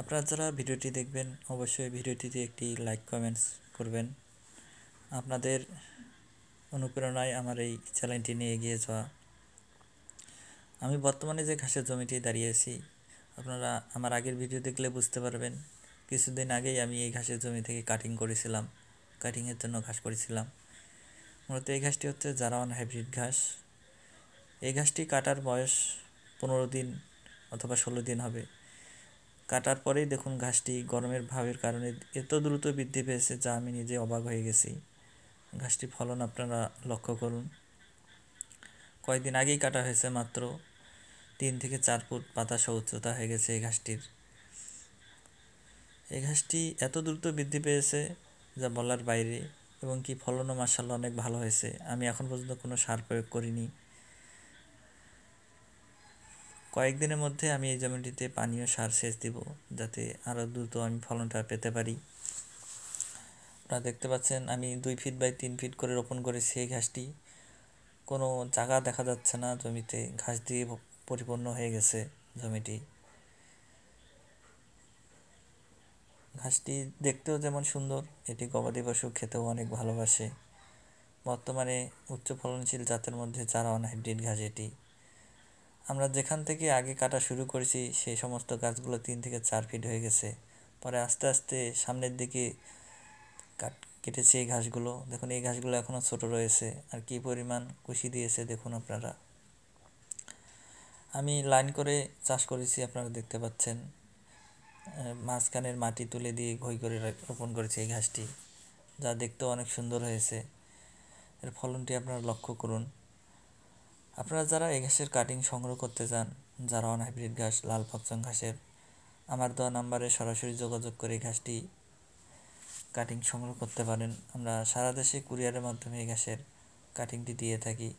আপনারা যারা ভিডিওটি দেখবেন, অবশ্যই ভিডিওটিতে একটি লাইক কমেন্টস করবেন। আপনাদের অনুপ্রেরণায় আমার এই চ্যানেলটি নিয়ে এগিয়ে যাওয়া। আমি বর্তমানে যে ঘাসের জমিটি দাঁড়িয়েছি আপনারা আমার আগের ভিডিও দেখলে বুঝতে পারবেন, কিছুদিন আগেই আমি এই ঘাসের জমি থেকে কাটিং করেছিলাম কাটিংয়ের জন্য ঘাস করেছিলাম। মূলত এই ঘাসটি হচ্ছে জারাওয়ান হাইব্রিড ঘাস। এই ঘাসটি কাটার বয়স পনেরো দিন অথবা ষোলো দিন হবে। কাটার পরেই দেখুন ঘাসটি গরমের ভাবের কারণে এত দ্রুত বৃদ্ধি পেয়েছে যা আমি নিজে অবাক হয়ে গেছি। ঘাসটি ফলন আপনারা লক্ষ্য করুন। কয়েকদিন আগেই কাটা হয়েছে মাত্র তিন থেকে চার ফুট পাতা উচ্চতা হয়ে গেছে এই ঘাসটির। এই ঘাসটি এত দ্রুত বৃদ্ধি পেয়েছে যা বলার বাইরে এবং কি ফলনও মার্শাল্লাহ অনেক ভালো হয়েছে। আমি এখন পর্যন্ত কোনো সার প্রয়োগ করিনি। কয়েকদিনের মধ্যে আমি এই জমিটিতে পানীয় সার সেচ দিব, যাতে আরও দ্রুত আমি ফলনটা পেতে পারি। আপনারা দেখতে পাচ্ছেন, আমি দুই ফিট বাই তিন ফিট করে রোপণ করেছি এই ঘাসটি। কোনো জায়গা দেখা যাচ্ছে না, জমিতে ঘাস দিয়ে পরিপূর্ণ হয়ে গেছে জমিটি। ঘাসটি দেখতেও যেমন সুন্দর, এটি গবাদি পশু খেতেও অনেক ভালোবাসে। বর্তমানে উচ্চ ফলনশীল জাতের মধ্যে চারা হাইব্রিড ঘাস এটি। আমরা যেখান থেকে আগে কাটা শুরু করেছি, সেই সমস্ত গাছগুলো তিন থেকে চার ফিট হয়ে গেছে। পরে আস্তে আস্তে সামনের দিকে কাট, কেটেছে এই ঘাসগুলো। দেখুন, এই ঘাসগুলো এখনও ছোট রয়েছে। আর কি পরিমাণ কুশি দিয়েছে দেখুন আপনারা। আমি লাইন করে চাষ করেছি, আপনারা দেখতে পাচ্ছেন। মাঝখানের মাটি তুলে দিয়ে ঘই করে রোপণ করেছি এই ঘাসটি, যা দেখতেও অনেক সুন্দর হয়েছে। এর ফলনটি আপনারা লক্ষ্য করুন। আপনারা যারা এই ঘাসের কাটিং সংগ্রহ করতে চান, যারা অন হাইব্রিড ঘাস, লাল পকচং ঘাসের, আমার দেওয়া নাম্বারে সরাসরি যোগাযোগ করে এই ঘাসটি কাটিং সংগ্রহ করতে পারেন। আমরা সারা দেশে কুরিয়ারের মাধ্যমে এই ঘাসের কাটিংটি দিয়ে থাকি।